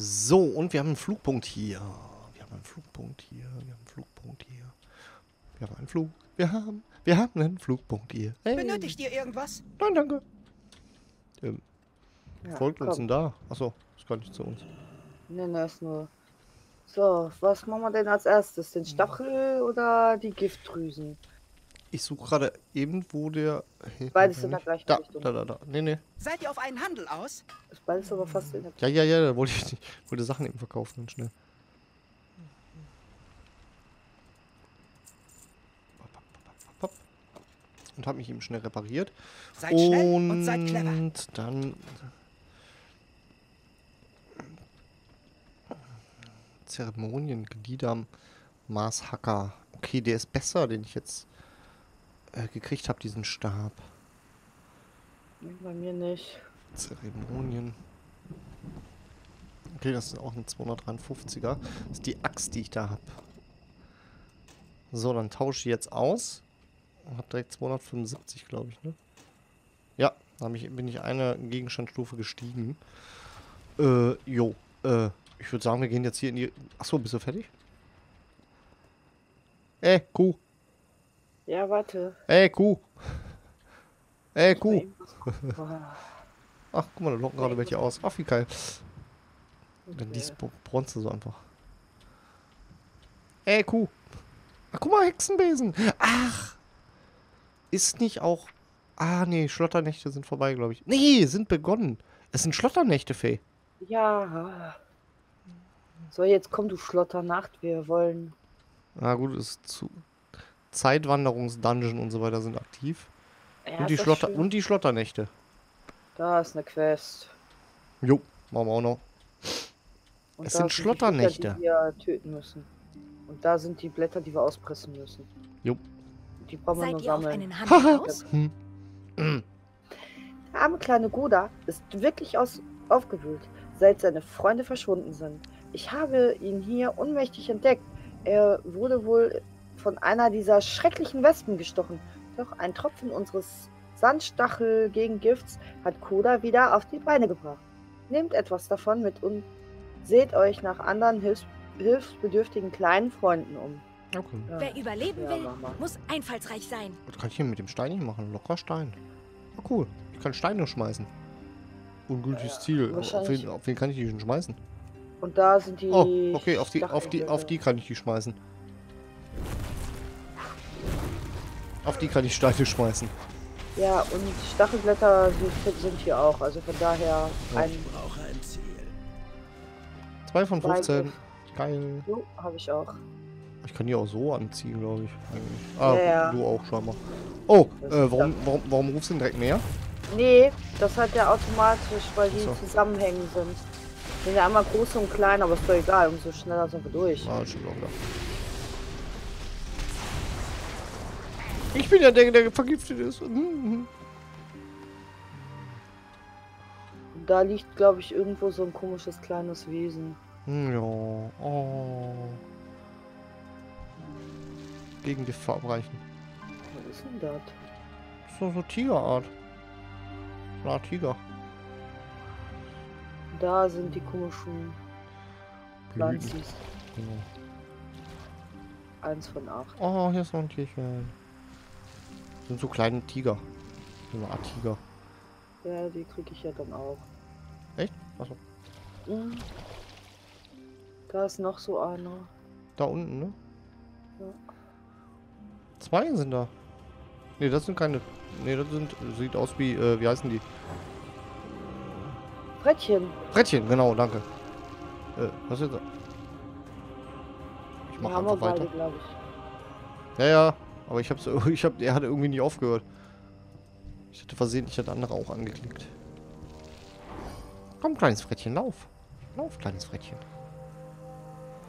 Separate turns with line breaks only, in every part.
So, und wir haben einen Flugpunkt hier. Wir haben einen Flugpunkt hier. Wir haben einen Flugpunkt hier. Wir haben einen Flug. Wir haben, wir haben einen Flugpunkt hier. Hey.
Benötigt ihr irgendwas?
Nein, danke. Ähm,
Ja,
folgt uns
komm.
denn da? Achso, ist gar nicht zu uns.
Nee, ist nur. So, was machen wir denn als erstes? Den Stachel oder die Giftdrüsen?
Ich suche gerade eben, wo der... Hey,
Beides in der gleichen
da,
Richtung.
Da, da, da. Nee, nee.
Seid ihr auf einen Handel aus?
Ist beides aber fast in der.
Ja, ja, ja, da wollte ich wollte Sachen eben verkaufen und schnell. Und habe mich eben schnell repariert.
Seid schnell und seid clever.
Und dann. Zeremonien, Glieder, Maßhacker. Okay, der ist besser, den ich jetzt äh, gekriegt habe, diesen Stab.
Bei mir nicht.
Zeremonien. Okay, das ist auch ein 253er. Das ist die Axt, die ich da habe. So, dann tausche ich jetzt aus. Hab direkt 275, glaube ich, ne? Ja, da ich, bin ich eine Gegenstandstufe gestiegen. Äh, jo. Äh, ich würde sagen, wir gehen jetzt hier in die... Achso, bist du fertig? Ey, Kuh.
Ja, warte.
Ey, Kuh. Ey, Kuh. Ach, guck mal, da locken gerade welche aus. Ach, wie geil. Dann die Bronze so einfach. Ey, Kuh. Ach, guck mal, Hexenbesen. Ach. Ist nicht auch... Ah, nee, Schlotternächte sind vorbei, glaube ich. Nee, sind begonnen. Es sind Schlotternächte, Fee.
Ja. So, jetzt komm, du Schlotternacht. Wir wollen.
Na gut, es ist zu... Zeitwanderungs-Dungeon und so weiter sind aktiv.
Ja,
und, die Schlotter
schön.
und die Schlotternächte.
Da ist eine Quest.
Jo, machen wir auch noch.
Und
Es sind
die
Schlotternächte.
Viecher, Die wir töten müssen. Und da sind die Blätter, die wir auspressen müssen.
Jo.
Die brauchen wir nur sammeln.
Hm. Mm.
Der arme kleine Goda ist wirklich aus aufgewühlt, seit seine Freunde verschwunden sind. Ich habe ihn hier unmächtig entdeckt. Er wurde wohl von einer dieser schrecklichen Wespen gestochen. Doch ein Tropfen unseres Sandstachel gegen Gifts hat Koda wieder auf die Beine gebracht. Nehmt etwas davon mit und seht euch nach anderen hilfs hilfsbedürftigen kleinen Freunden um.
Okay.
Ja.
Wer überleben
Ja,
will,
Mama.
muss einfallsreich sein.
Was kann ich hier mit dem Stein hier machen? Locker Stein. Ah, cool. Ich kann Steine schmeißen. Ungültiges
Ja,
Ziel. Auf wen, auf wen kann ich die denn schmeißen?
Und da sind die.
Oh, okay, auf die, auf die, auf die kann ich die schmeißen. Auf die kann ich Steine schmeißen.
Ja, und Stachelblätter sind hier auch. Also von daher
Ja.
ein.
Brauche ein Ziel.
Zwei von
Zwei
15.
Griff.
Geil.
Jo, habe ich auch.
Ich kann die auch so anziehen, glaube ich. Eigentlich. Ah,
Ja, ja.
du auch scheinbar. Oh, äh, warum, warum, warum rufst du denn direkt näher?
Nee, das hat ja automatisch, weil die
so.
zusammenhängen sind. Sind ja einmal groß und klein, aber ist doch egal, umso schneller sind wir durch.
Ah, auch wieder. Ich bin ja der, der vergiftet ist. Mhm.
Und da liegt, glaube ich, irgendwo so ein komisches kleines Wesen.
Hm, Ja. Oh. Gegen Gift verabreichen.
Was ist denn das?
Das ist doch so Tigerart. So eine Art Tiger.
Da sind die komischen Pflanzen.
Genau.
Eins von acht.
Oh, hier ist noch ein Tierchen. Sind so kleine Tiger. So eine Art Tiger.
Ja, die kriege ich ja dann auch.
Echt? Achso.
Mhm. Da ist noch so einer.
Da unten, ne?
Ja.
Zwei sind da. Ne, das sind keine. Ne, das sind. Sieht aus wie. Äh, wie heißen die?
Brettchen.
Brettchen, genau, danke. Äh, was ist das? Ich
Die
mach
haben wir
einfach weiter.
beide.
Ja, ja. Aber ich hab's. Ich hab. Er hat irgendwie nicht aufgehört. Ich hatte versehentlich das andere auch angeklickt. Komm, kleines Frettchen, lauf. Lauf, kleines Frettchen.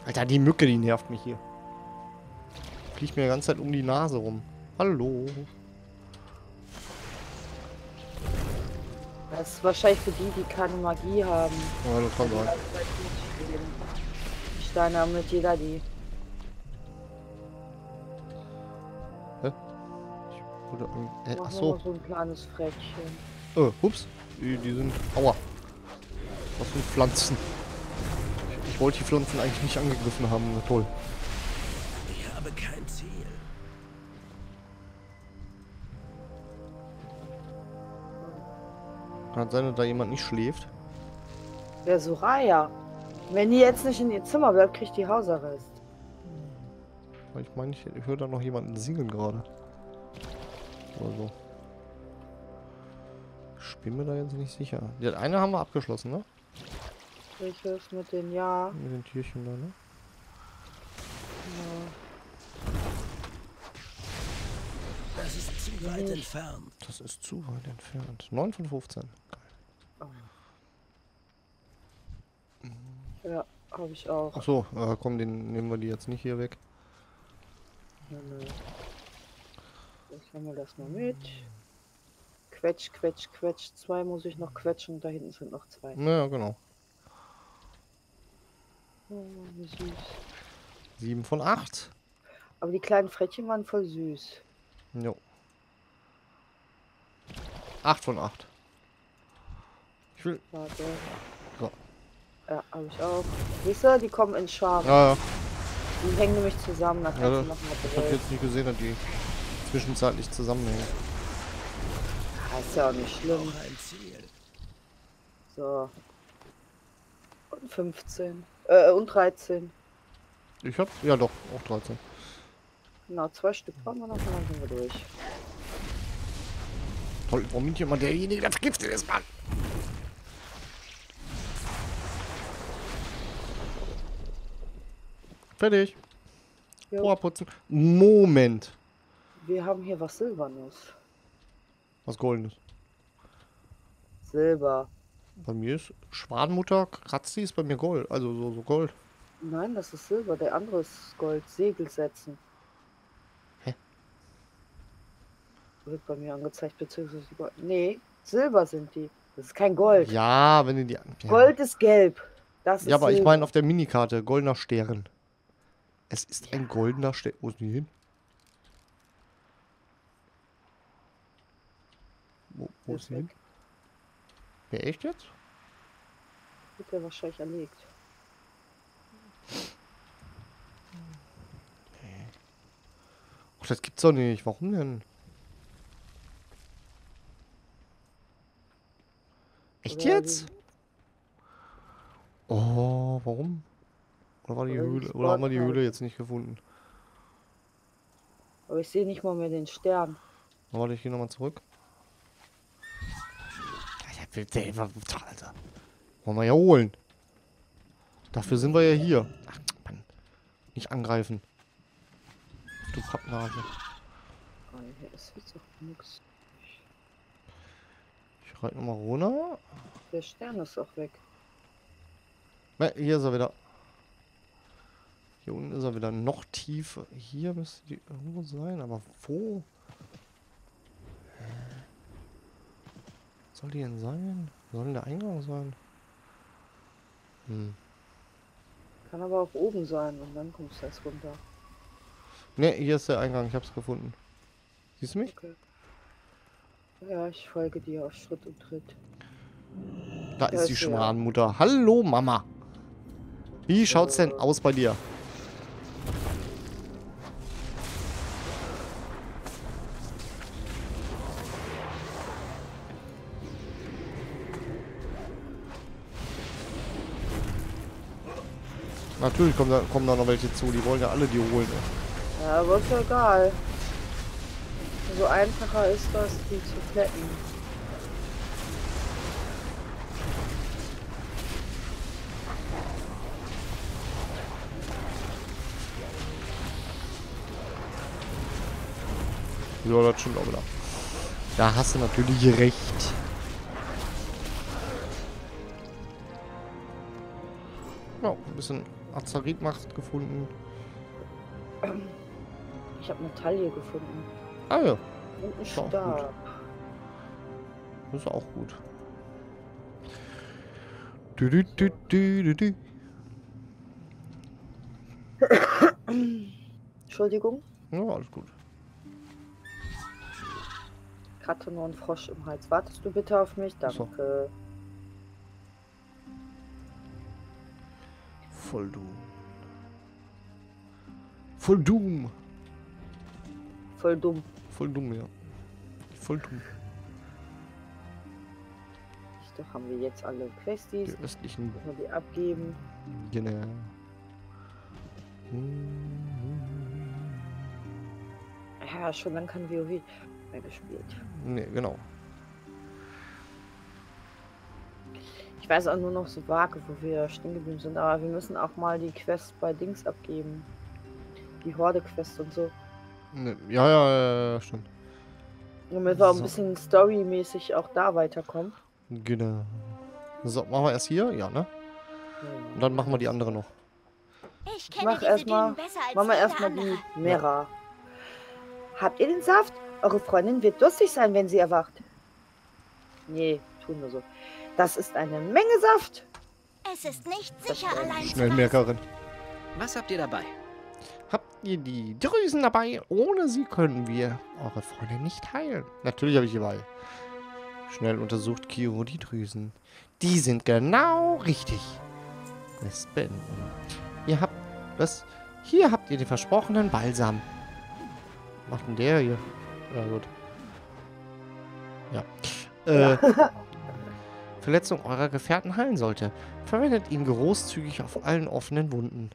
Alter, die Mücke, die nervt mich hier. Fliegt mir die ganze Zeit um die Nase rum. Hallo.
Das ist wahrscheinlich für die, die keine Magie haben.
Ja, das kann sein.
Die Steine haben nicht jeder die.
Oder, äh, ach so.
ein kleines Frettchen.
Äh, ups. Die, die sind. Aua. Was sind Pflanzen? Ich wollte die Pflanzen eigentlich nicht angegriffen haben. Na toll.
Ich habe kein Ziel.
Kann sein, dass da jemand nicht schläft.
Der Soraya. Wenn die jetzt nicht in ihr Zimmer bleibt, kriegt die Hausarrest.
Ich meine, ich, ich höre da noch jemanden singen gerade. Oder so. Ich bin mir da jetzt nicht sicher. Die eine haben wir abgeschlossen, ne?
Welches mit den Ja.
Mit den Tierchen da, ne?
Das ist zu weit entfernt.
Das ist zu weit entfernt. 9 von 15. Geil.
Ja, habe ich auch.
Achso, äh, komm, den nehmen wir die jetzt nicht hier weg.
Ja, ne. Ich nehme das mal mit. Quetsch, quetsch, quetsch. Zwei muss ich noch quetschen da hinten sind noch zwei.
Ja, genau.
Oh, wie süß.
7 von 8.
Aber die kleinen Frettchen waren voll süß.
Jo. 8 von 8. Ich will.
Warte.
So.
Ja, habe ich auch. Siehst du, die kommen in Scharen.
Ja, ja.
Die hängen nämlich zusammen.
Ja, das- habe
willst.
jetzt nicht gesehen, dass die zwischenzeitlich zusammenhängen.
Ah, ist ja auch nicht schlimm.
Auch ein Ziel.
So. Und 15. Äh, und 13.
Ich hab. Ja, doch, auch 13.
Genau, zwei Stück brauchen wir noch dann sind wir durch.
Toll, warum bin ich immer derjenige, der vergiftet ist, Mann? Fertig.
Jo.
Putzen. Moment.
Wir haben hier was Silbernes.
Was Goldenes.
Silber.
Bei mir ist Schwanmutter, Kratzi ist bei mir Gold. Also so, so Gold.
Nein, das ist Silber. Der andere ist Gold. Segel setzen.
Hä?
Wird bei mir angezeigt, beziehungsweise Gold. Nee, Silber sind die. Das ist kein Gold.
Ja, wenn du die. Ja,
Gold ist gelb. Das ist
ja aber ich
Silber.
meine auf der Minikarte, goldener Stern. Es ist ein goldener Stern. Wo ist die hin? Wo, wo ist
ist weg.
Ja, echt jetzt?
Wird der wahrscheinlich erlegt.
Ach, das gibt's doch nicht. Warum denn? Echt
Oder
jetzt? Oh, warum? Oder war die
Oder
Höhle? Oder haben wir die. Höhle jetzt nicht gefunden?
Aber ich sehe nicht mal mehr den Stern.
Warte, ich gehe nochmal zurück. Alter. Wollen wir ja holen. Dafür sind wir ja hier. Ach, Mann. Nicht angreifen. Du Pappnase.
Oh, hier ist jetzt doch nix.
Ich reite nochmal runter.
Der Stern ist auch weg.
Ne, hier ist er wieder. Hier unten ist er wieder noch tiefer. Hier müsste die irgendwo sein, aber wo? Soll die denn sein? Soll denn der Eingang sein? Hm.
Kann aber auch oben sein und dann kommst du erst runter.
Ne, hier ist der Eingang. Ich hab's gefunden. Siehst du mich?
Okay. Ja, ich folge dir auf Schritt und Tritt.
Da
Ja,
ist die. Schwanmutter. Hallo, Mama. Wie schaut's denn aus bei dir? Natürlich kommen da, kommen da noch welche zu. Die wollen ja alle die holen.
Ja, aber ist ja egal. So einfacher ist das, die zu flecken.
Ja, das stimmt auch wieder. Da hast du natürlich recht. Ja, ein bisschen Azaritmacht gefunden.
Ich habe eine Taille gefunden.
Ah ja,
Und einen
Ist auch gut.
Stab.
das ist auch gut. Du, du, du, du, du.
Entschuldigung.
Ja, alles gut.
Ich hatte nur einen Frosch im Hals. Wartest du bitte auf mich?
Ach so. Voll Doom. Voll Doom.
Voll dumm.
Voll dumm, ja. Voll dumm.
Doch haben wir jetzt alle Questies.
Die östlichen
Müssen wir die abgeben.
Genau.
Ja, schon lange kein WoW mehr gespielt.
Ne, genau.
Ich weiß auch nur noch so vage, wo wir stehen geblieben sind, aber wir müssen auch mal die Quest bei Dings abgeben. Die Horde-Quest und so.
Ne, ja, ja, ja, ja, stimmt.
Damit wir auch
So.
ein bisschen storymäßig auch da weiterkommen.
Genau. So, machen wir erst hier? Ja, ne? Und dann machen wir die andere noch.
Ich kenne
Mach
diese
erst mal-
Dünen besser als
Machen wir erstmal die Mera. Habt ihr den Saft? Eure Freundin wird durstig sein, wenn sie erwacht. Nee, tun wir so. Das ist eine Menge Saft.
Es ist nicht
Das
sicher, allein
Schnellmerkerin.
Was habt ihr dabei?
Habt ihr die Drüsen dabei? Ohne sie können wir eure Freunde nicht heilen. Natürlich habe ich die dabei. Schnell untersucht Kiro die Drüsen. Die sind genau richtig. Quest beenden. Ihr habt das. Hier habt ihr den versprochenen Balsam. Was macht denn der hier? Ja, gut. Ja. Äh, Verletzung eurer Gefährten heilen sollte. Verwendet ihn großzügig auf allen offenen Wunden.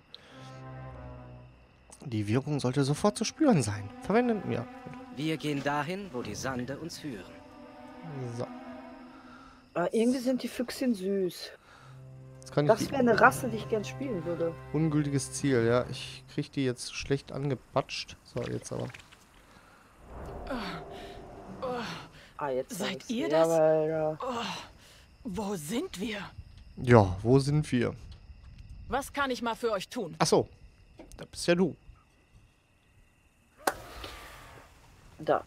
Die Wirkung sollte sofort zu spüren sein. Verwendet mir.
Wir gehen dahin, wo die Sande uns führen.
So.
Aber irgendwie sind die Füchschen süß.
Jetzt kann ich
Das wäre eine Rasse, die ich gern spielen würde.
ungültiges Ziel, ja. Ich krieg die jetzt schlecht angepatscht. So, jetzt aber.
Ah, jetzt
Seid ihr das?
Weil, äh,
Wo sind wir?
Ja, wo sind wir?
Was kann ich mal für euch tun?
Ach so. Da bist ja du.
da.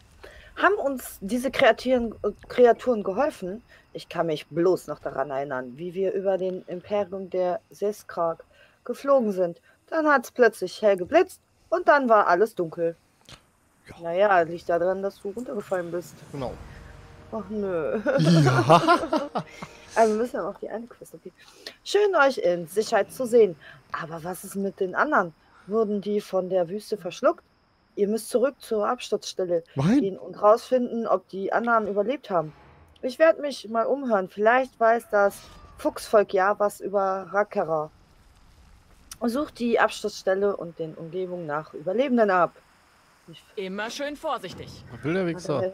Haben uns diese Kreaturen, Kreaturen geholfen? Ich kann mich bloß noch daran erinnern, wie wir über den Imperium der Seskrak geflogen sind. Dann hat es plötzlich hell geblitzt und dann war alles dunkel.
Ja.
Naja, liegt daran, dass du runtergefallen bist.
Genau.
Ach nö.
Ja.
Also wir müssen ja noch die eine Quest. Okay. Schön, euch in Sicherheit zu sehen. Aber was ist mit den anderen? Wurden die von der Wüste verschluckt? Ihr müsst zurück zur Absturzstelle
Nein.
gehen und rausfinden, ob die anderen überlebt haben. Ich werde mich mal umhören. Vielleicht weiß das Fuchsvolk ja was über Rakera. Sucht die Absturzstelle und den Umgebung nach Überlebenden ab. Ich,
Immer schön vorsichtig.
Was will der Wichser?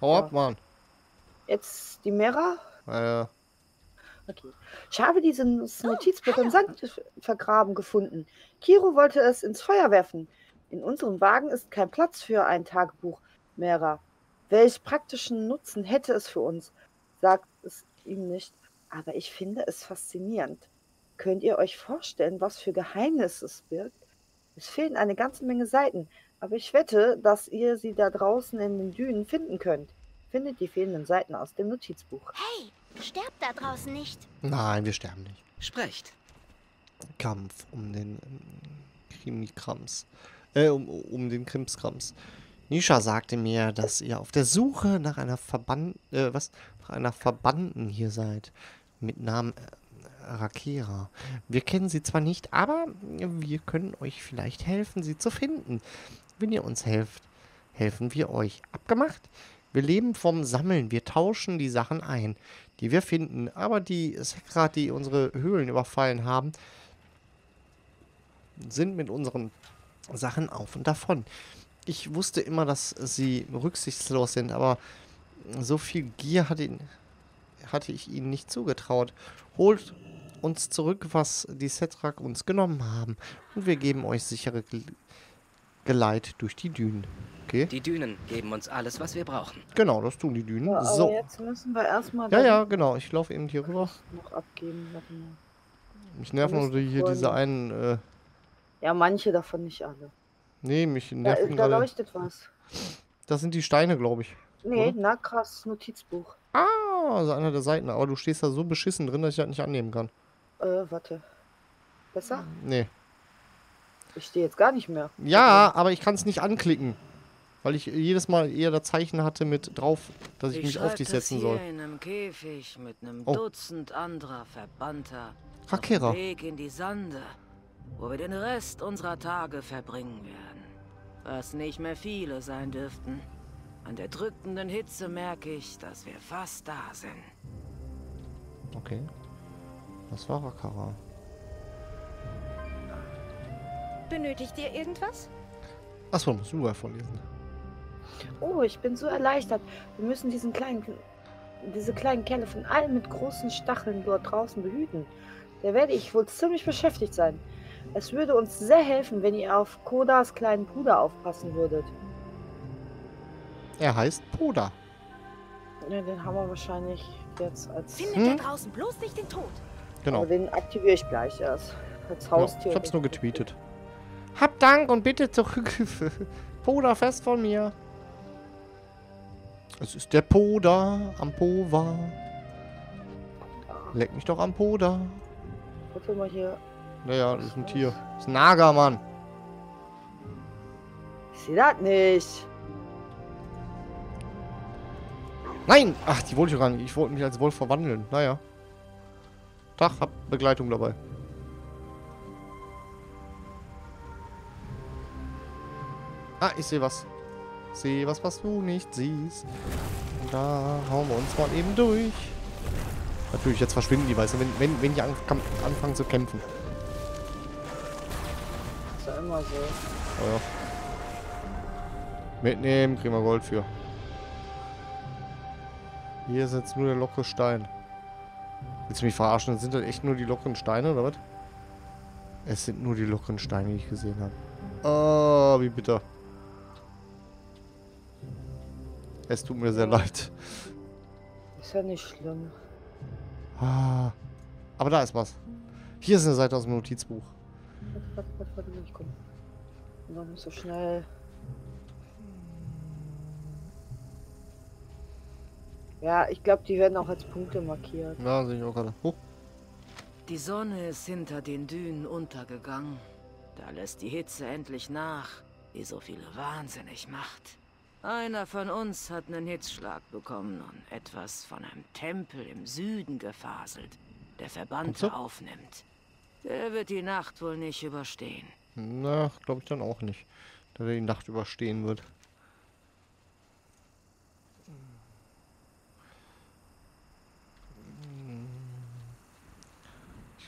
Hau
ja.
ab, Mann.
Jetzt die Mera.
Naja.
Okay. Ich habe dieses Notizbuch im Sand vergraben gefunden. Kiro wollte es ins Feuer werfen. In unserem Wagen ist kein Platz für ein Tagebuch, Mera. Welch praktischen Nutzen hätte es für uns? Sagt es ihm nicht. Aber ich finde es faszinierend. Könnt ihr euch vorstellen, was für Geheimnisse es birgt? Es fehlen eine ganze Menge Seiten, aber ich wette, dass ihr sie da draußen in den Dünen finden könnt. Findet die fehlenden Seiten aus dem Notizbuch.
Hey, sterbt da draußen nicht.
Nein, wir sterben nicht.
Sprecht.
Kampf um den ähm, Krimikrams. Äh, um, um den Krimskrams. Nisha sagte mir, dass ihr auf der Suche nach einer Verband, äh, was? Nach einer Verbanden hier seid. Mit Namen äh, Rakera. Wir kennen sie zwar nicht, aber wir können euch vielleicht helfen, sie zu finden. Wenn ihr uns helft, helfen wir euch. Abgemacht? Wir leben vom Sammeln. Wir tauschen die Sachen ein, die wir finden. Aber die Sekrat, die unsere Höhlen überfallen haben, sind mit unseren Sachen auf und davon. Ich wusste immer, dass sie rücksichtslos sind, aber so viel Gier hatte, hatte ich ihnen nicht zugetraut. Holt uns zurück, was die Setrak uns genommen haben, und wir geben euch sichere Gel Geleit durch die Dünen. Okay?
Die Dünen geben uns alles, was wir brauchen.
Genau, das tun die Dünen.
Ja, aber
so.
jetzt müssen wir erstmal
Ja,
da
ja, genau. Ich laufe eben hier rüber.
noch abgeben. Warte mal.
Mich nerven
müssen
natürlich hier diese einen. Äh,
Ja, manche davon nicht alle.
nee, mich
Da,
nerven
da
gerade.
leuchtet was.
Das sind die Steine, glaube ich.
Nee,
Oder?
na krass, Notizbuch.
Ah, also einer der Seiten. Aber du stehst da so beschissen drin, dass ich das nicht annehmen kann.
Äh, warte. Besser?
Nee.
Ich stehe jetzt gar nicht mehr.
Ja, aber ich kann es nicht anklicken. Weil ich jedes Mal eher das Zeichen hatte mit drauf, dass ich, mich auf dich setzen soll.
in einem Käfig mit einem
Oh.
Dutzend anderer Verbannter.
Rakera.
Weg in die Sande, wo wir den Rest unserer Tage verbringen werden. Was nicht mehr viele sein dürften. An der drückenden Hitze merke ich, dass wir fast da sind.
Okay. Das war Rakara.
Benötigt ihr irgendwas?
Achso, musst du ja vorlesen.
Oh, ich bin so erleichtert. Wir müssen diesen kleinen, diese kleinen Kerle von allen mit großen Stacheln dort draußen behüten. Da werde ich wohl ziemlich beschäftigt sein. Es würde uns sehr helfen, wenn ihr auf Kodas kleinen Bruder aufpassen würdet.
Er heißt Poda.
Ja, den haben wir wahrscheinlich jetzt als...
Findet
Hm?
da draußen bloß nicht den Tod.
Genau.
Aber den aktiviere ich gleich erst. Als
Ja,
Haustier.
ich hab's nur getweetet. Hab Dank und bitte zurück. Poda fest von mir. Es ist der Poda am Pova. Leck mich doch am Poda.
Warte mal hier.
Naja, das ist ein Tier. Das ist ein Nager, Mann.
Ich sehe das nicht.
Nein! Ach, die wollte ich gar nicht. Ich wollte mich als Wolf verwandeln. Naja. Tag, hab Begleitung dabei. Ah, ich sehe was. Sehe was, was du nicht siehst. Und da hauen wir uns mal eben durch. Natürlich, jetzt verschwinden die, weißt du, wenn, wenn, wenn die an, anfangen zu kämpfen.
Ist ja immer so.
Oh ja. Mitnehmen, kriegen wir Gold für. Hier ist jetzt nur der lockere Stein. Willst du mich verarschen? Sind das echt nur die lockeren Steine, oder was? Es sind nur die lockeren Steine, die ich gesehen habe. Oh, wie bitter. Es tut mir sehr leid.
Ist ja nicht schlimm.
Ah. Aber da ist was. Hier ist eine Seite aus dem Notizbuch.
Warte, warte, warte, warte, ich komm. Noch nicht so schnell. Ja, ich glaube, die werden auch als Punkte markiert.
Ja, sehe ich auch gerade. Huch.
Die Sonne ist hinter den Dünen untergegangen. Da lässt die Hitze endlich nach, die so viele wahnsinnig macht. Einer von uns hat einen Hitzschlag bekommen und etwas von einem Tempel im Süden gefaselt, der Verbannte
so?
aufnimmt. Der wird die Nacht wohl nicht überstehen.
Na, glaube ich dann auch nicht. Da der die Nacht überstehen wird.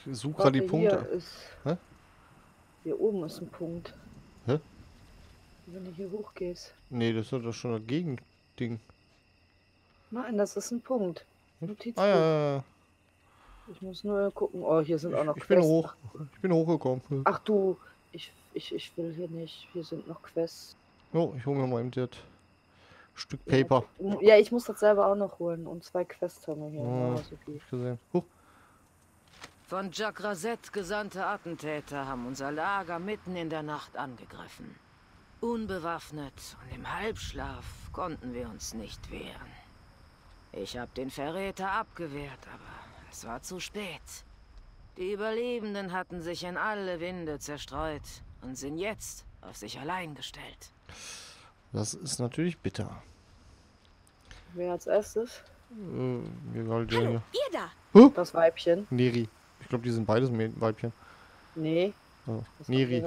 Ich suche gerade die Punkte.
Hier, ist,
Hä?
hier oben ist ein Punkt. Wenn du hier hochgehst.
Nee, das ist doch schon ein Gegending.
Nein, das ist ein Punkt. Notizbuch.
Ah ja, ja, ja.
Ich muss nur gucken. Oh, hier sind auch noch
Ich bin
Quests.
hoch. Ich bin hochgekommen.
Ach du, ich, ich, ich will hier nicht. Hier sind noch Quests.
Oh, ich hole mir mal eben das Stück Paper.
Ja, ich muss das selber auch noch holen. Und zwei Quests haben wir hier.
Oh. Ich gesehen. Huch.
Von Jack Rasette gesandte Attentäter haben unser Lager mitten in der Nacht angegriffen. Unbewaffnet und im Halbschlaf konnten wir uns nicht wehren. Ich habe den Verräter abgewehrt, aber es war zu spät. Die Überlebenden hatten sich in alle Winde zerstreut und sind jetzt auf sich allein gestellt.
Das ist natürlich bitter.
Wer als erstes?
Äh, der
Hallo, ihr da.
Das Weibchen.
Neri. Ich glaube, die sind beides Weibchen.
Nee.
Oh. Neri.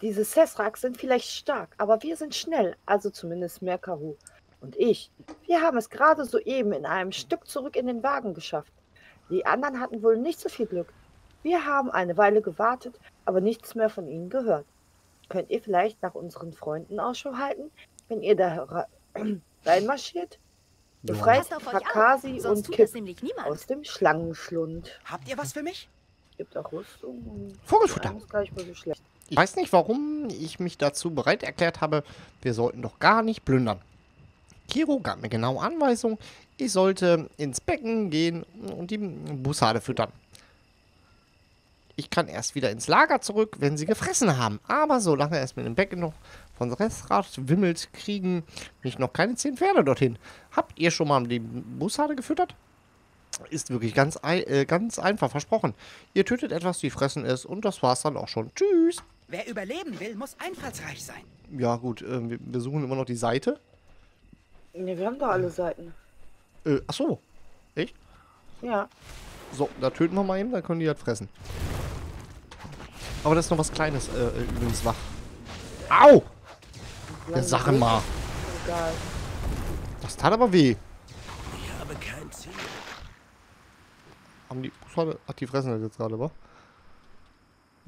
Diese Sesraks sind vielleicht stark, aber wir sind schnell, also zumindest Merkaru. Und ich, wir haben es gerade soeben in einem Stück zurück in den Wagen geschafft. Die anderen hatten wohl nicht so viel Glück. Wir haben eine Weile gewartet, aber nichts mehr von ihnen gehört. Könnt ihr vielleicht nach unseren Freunden Ausschau halten, wenn ihr da reinmarschiert? Befreit Hakasi und Kip
das nämlich niemand.
aus dem Schlangenschlund.
Habt ihr was für mich?
Gibt auch Rüstung.
Vogelfutter.
ist gar nicht mal so schlecht.
Ich weiß nicht, warum ich mich dazu bereit erklärt habe, wir sollten doch gar nicht plündern. Kiro gab mir genau Anweisung, ich sollte ins Becken gehen und die Bussarde füttern. Ich kann erst wieder ins Lager zurück, wenn sie gefressen haben. Aber solange es mit dem Becken noch von Restrat wimmelt, kriegen mich noch keine zehn Pferde dorthin. Habt ihr schon mal die Bussarde gefüttert? Ist wirklich ganz, äh, ganz einfach, versprochen. Ihr tötet etwas, die fressen es und das war's dann auch schon. Tschüss!
Wer überleben will, muss einfallsreich sein.
Ja, gut, äh, wir, suchen immer noch die Seite.
Ne, wir haben doch alle Seiten.
Äh, ach so. Echt?
Ja.
So, da töten wir mal eben, dann können die halt fressen. Aber das ist noch was Kleines, äh, äh, übrigens wach. Au! Der Sachen mal.
Egal.
Das tat aber weh.
Ich habe kein Ziel.
Haben die. Ach, die fressen das jetzt gerade, wa?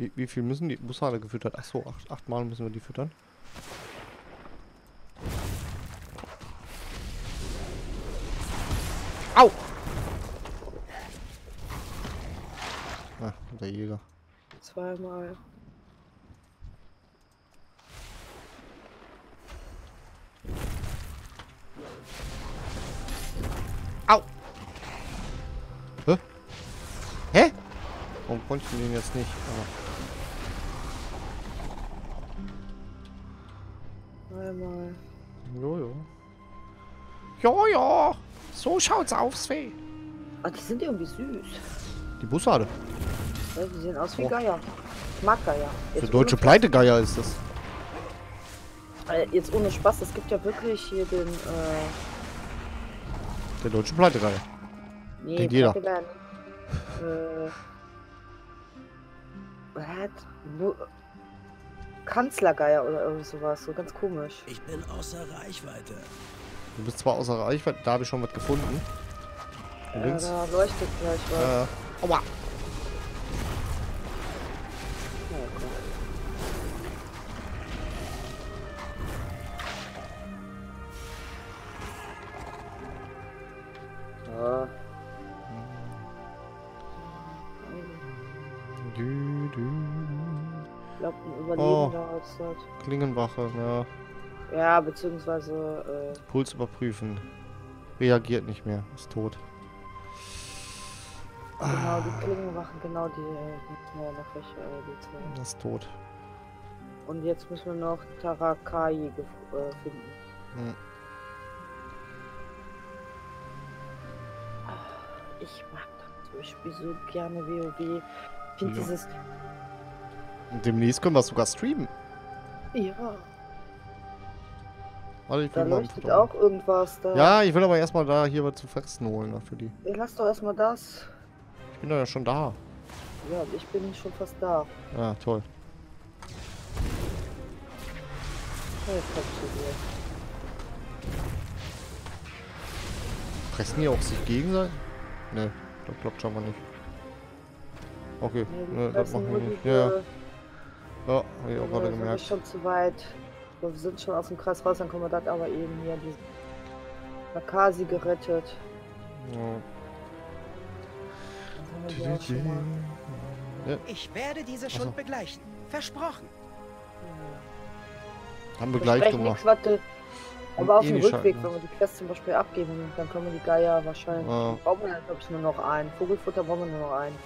Wie, wie viel müssen die Bussarde gefüttert? Ach so, acht, achtmal müssen wir die füttern. Au! Ah, der Jäger.
Zweimal.
Au! Hä? Hä? Warum konnte ich den jetzt nicht? Aber
Einmal.
Jojo. Jojo! So schaut's aus, Fee.
Ah, die sind irgendwie süß.
Die Bussarde.
Ja, die sehen aus wie
Oh.
Geier. Ich mag Geier.
Für
Jetzt
deutsche
ohne,
Pleitegeier ist das.
äh, jetzt ohne Spaß, es gibt ja wirklich hier den, äh,
Der deutsche Pleitegeier.
nee,
Kennt jeder.
Äh, was? Kanzlergeier oder irgendwie sowas, so ganz komisch.
Ich bin außer Reichweite.
Du bist zwar außer Reichweite, da habe ich schon was gefunden.
Ja, da leuchtet gleich was.
Äh, aua. Klingenwache, ja.
Ja, beziehungsweise,
Puls überprüfen. Reagiert nicht mehr, ist tot.
äh, genau,
Ah.
die Klingenwachen, genau die äh, müssen wir noch welche, äh, die zwei.
Das ist tot.
Und jetzt müssen wir noch Tarakai äh, finden.
Hm.
Ich mag das zum Beispiel so gerne WoW. Ich finde
Ja.
dieses,
Und demnächst können wir es sogar streamen.
Ja,
Warte, ich
da
will mal
leuchtet auch irgendwas da.
Ja, ich will aber erstmal da hier was zu fressen holen für die.
Ey, Lass doch erstmal das.
Ich bin doch ja schon da.
Ja, ich bin schon fast da.
Ja, toll.
Ja, jetzt kommst du hier.
Fressen die auch sich gegenseitig? Ne, das klappt schon mal nicht. Okay,
Nee,
ne, das machen wir nicht. Ja, ja. Ja, hab ich auch
Ja,
gerade
sind wir
gemerkt.
schon zu weit. Wir sind schon aus dem Kreis raus, dann können wir das aber eben hier diese Nakasi gerettet.
Ja.
Die mal.
Ich werde diese
Ach so.
Schuld begleichen. Versprochen.
Haben wir gleich gemacht.
warte. Aber auf
eh
dem Rückweg,
schalten.
wenn wir die Quest zum Beispiel abgeben, dann können wir die Geier wahrscheinlich.
Ja.
Brauchen wir ja, glaube ich, nur noch einen. Vogelfutter brauchen wir nur noch einen.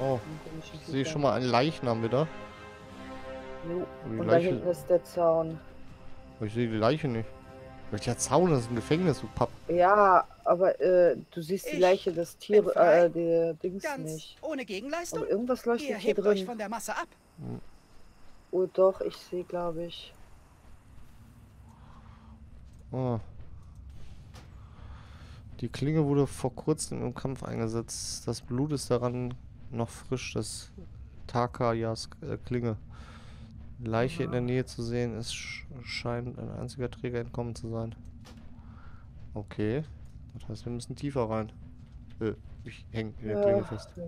Oh, ich sehe schon mal einen Leichnam wieder.
Jo.
Die
Und da hinten ist der Zaun.
aber ich sehe die Leiche nicht. Welcher Zaun? Das ist ein Gefängnis, du Papp.
Ja, aber äh, du siehst die
Ich
Leiche des Tiere,
frei.
äh, der Dings
Ganz
nicht.
ohne Gegenleistung.
Aber irgendwas
Ihr
leuchtet hier
hebt euch
drin.
von der Masse ab.
Oh doch, ich sehe, glaube ich.
Ah. Die Klinge wurde vor kurzem im Kampf eingesetzt. Das Blut ist daran noch frisch. Das Takajas äh, Klinge. Leiche in der Nähe zu sehen. Es sch scheint ein einziger Träger entkommen zu sein. Okay. Das heißt, wir müssen tiefer rein. Äh, ich häng in der Klinge
Ja.
fest.
Ja.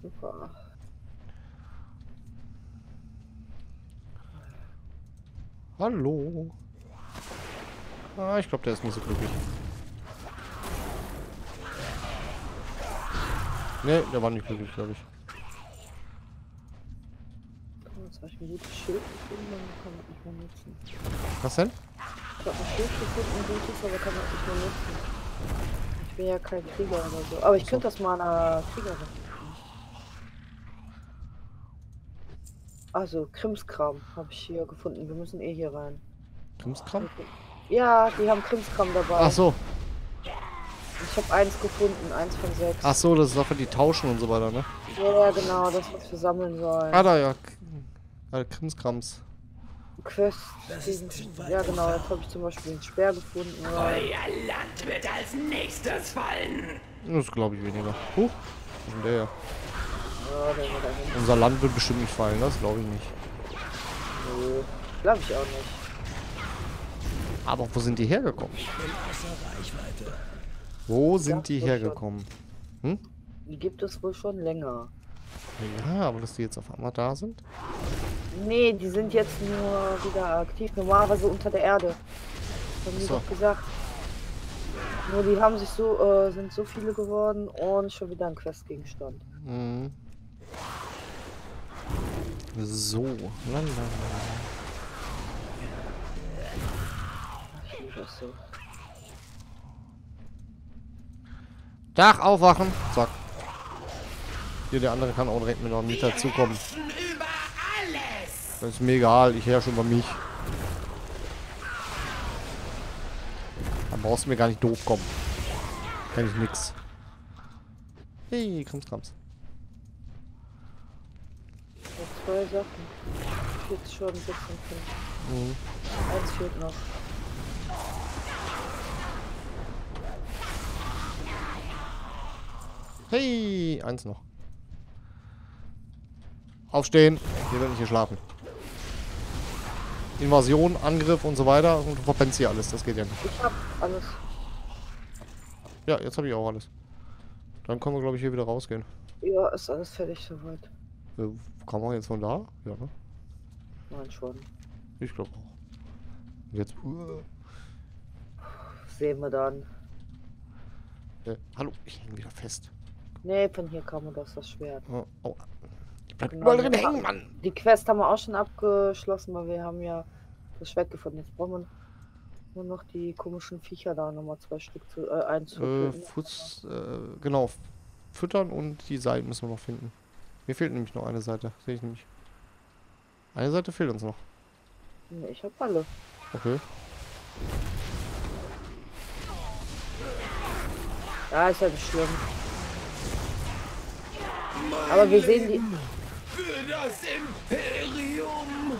Super.
Hallo. Ah, ich glaube, der ist nicht so glücklich. Ne, der war nicht glücklich, glaube ich.
Habe ich ein gutes Schild gefunden, dann kann man nicht mehr nutzen.
Was denn?
Ich habe ein Schild gefunden, ein gutes, aber kann man nicht mehr nutzen. Ich bin ja kein Krieger oder so. Aber ich
so.
könnte das mal einer Kriegerin. geben. Also, Krimskram habe ich hier gefunden. Wir müssen eh hier rein.
Krimskram?
Ja, die haben Krimskram dabei.
Ach so.
Ich habe eins gefunden, eins von sechs.
Ach so, das ist Sache, die tauschen und so weiter, ne?
Ja, genau, das, was wir sammeln sollen.
Ah, da ja. Äh, Krimskrams.
Quest.
Das ist
ja, genau. Jetzt habe ich zum Beispiel den Speer gefunden. Ja.
Land wird als nächstes fallen.
Das glaube ich weniger. Huch. Denn der?
Ja.
Unser Land wird bestimmt nicht fallen, das glaube ich nicht.
Nö, glaube ich auch nicht.
Aber wo sind die hergekommen?
Ich bin außer Reichweite.
Wo sind die hergekommen?
Die gibt es wohl schon länger.
Ja, aber dass die jetzt auf einmal da sind?
Nee, die sind jetzt nur wieder aktiv. Normalerweise unter der Erde. Haben die
So.
doch gesagt. Nur die haben sich so, äh, sind so viele geworden und schon wieder ein Questgegenstand.
Mhm. So. Lalala.
Ich liebe das so.
Dach aufwachen. Zack. Hier, der andere kann auch direkt mit noch mit dazukommen. Das ist mir egal, ich herrsche über mich. Dann brauchst du mir gar nicht doof kommen. Kann ich nix. Hey, Krams, Krams.
Zwei Sachen. Jetzt schon 6 und 5.
Mhm.
Eins fehlt noch.
Hey, eins noch. Aufstehen. Hier wird nicht geschlafen. Invasion, Angriff und so weiter. Und du verpennst hier alles. Das geht ja nicht.
Ich hab alles.
Ja, jetzt habe ich auch alles. Dann können wir, glaube ich, hier wieder rausgehen.
Ja, ist alles fertig soweit.
Äh, kann man jetzt von da? Ja, ne?
Nein, schon.
Ich glaube auch. Jetzt. Uh,
Sehen wir dann.
äh, hallo, ich hänge wieder fest.
Nee, von hier kann man das, das Schwert.
Oh, oh. Ich bleib
Genau,
überall drin hängen, Mann.
Die Quest haben wir auch schon abgeschlossen, weil wir haben ja das Schwert gefunden. Jetzt brauchen wir nur noch die komischen Viecher da nochmal zwei Stück zu äh,
Äh,
einzutöten.
Fuß, äh, genau. Füttern und die Seiten müssen wir noch finden. Mir fehlt nämlich noch eine Seite. Sehe ich nämlich. Eine Seite fehlt uns noch.
Nee, ich hab alle.
Okay.
Ja, ist ja nicht schlimm. Aber wir sehen die.
Für das Imperium.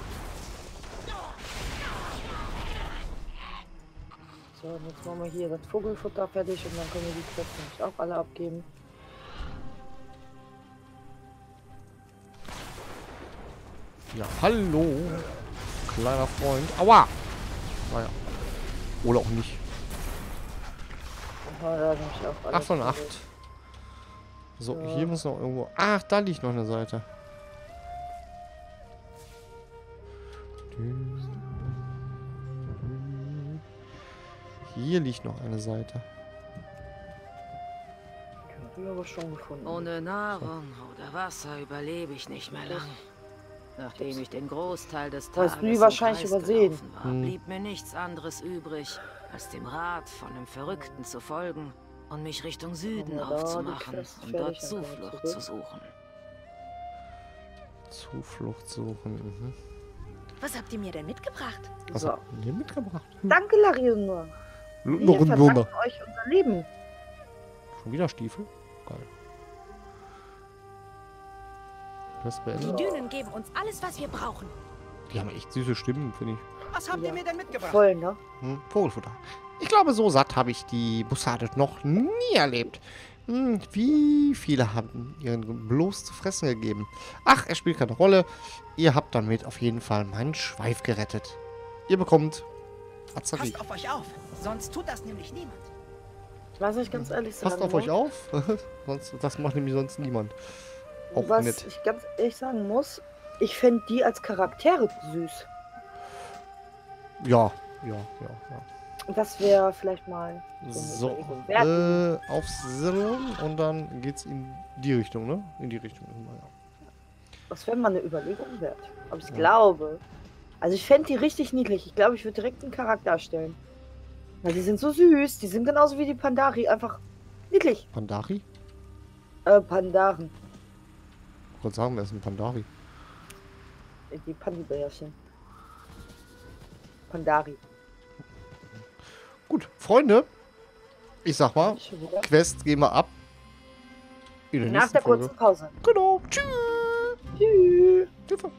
So, jetzt machen wir hier das Vogelfutter fertig und dann können wir die Quest nämlich auch alle abgeben.
Ja, hallo. Kleiner Freund. Aua! Naja. Oder auch nicht. 8 von 8.
fertig.
So,
Ja.
hier muss noch irgendwo... Ach, da liegt noch eine Seite. Hier liegt noch eine Seite.
Die wir schon gefunden.
Ohne Nahrung oder Wasser überlebe ich nicht mehr lang. Nachdem ich den Großteil des
Du
Tages im
wahrscheinlich
Kreis
übersehen.
war,
Hm.
blieb mir nichts anderes übrig, als dem Rat von dem Verrückten zu folgen und mich Richtung Süden aufzumachen, um
fertig,
dort Zuflucht zu suchen.
Zuflucht suchen. Mhm.
Was habt ihr mir denn mitgebracht?
Was
So.
habt ihr denn mitgebracht?
Danke, Larione. Wir
Noch ein
verdanken
Wunder.
euch unser Leben.
Schon wieder Stiefel? Geil. Das
Die
beendet.
Dünen geben uns alles, was wir brauchen.
Die haben echt süße Stimmen, finde ich.
Was habt
Ja.
ihr mir denn mitgebracht?
Voll, ne?
Hm, Vogelfutter. Ich glaube, so satt habe ich die Bussarde noch nie erlebt. Hm, wie viele haben ihren bloß zu fressen gegeben? Ach, er spielt keine Rolle. Ihr habt damit auf jeden Fall meinen Schweif gerettet. Ihr bekommt Azari.
Passt auf euch auf, sonst tut das nämlich niemand.
Was ich ganz ehrlich sagen
Passt auf euch auf. sonst, das macht nämlich sonst niemand. Auch
was
nett.
ich ganz ehrlich sagen muss, ich finde die als Charaktere süß.
Ja, ja, ja, ja.
Das wäre vielleicht mal so eine
So,
Überlegung wert.
äh, aufs Sirren und dann geht's in die Richtung, ne? In die Richtung. Ja.
Das wäre mal eine Überlegung wert. Aber ich
Ja.
glaube, also ich fände die richtig niedlich. Ich glaube, ich würde direkt einen Charakter erstellen. Weil die sind so süß. Die sind genauso wie die Pandari. Einfach niedlich.
Pandari?
Äh, Pandaren.
Ich wollte sagen, wer ist ein Pandari?
Die Pandibärchen. Pandari.
Gut, Freunde, ich sag mal. Quest gehen wir ab. In der
Nach der
Folge.
kurzen Pause.
Genau. Tschüss.
Tschüss.
Tschüss.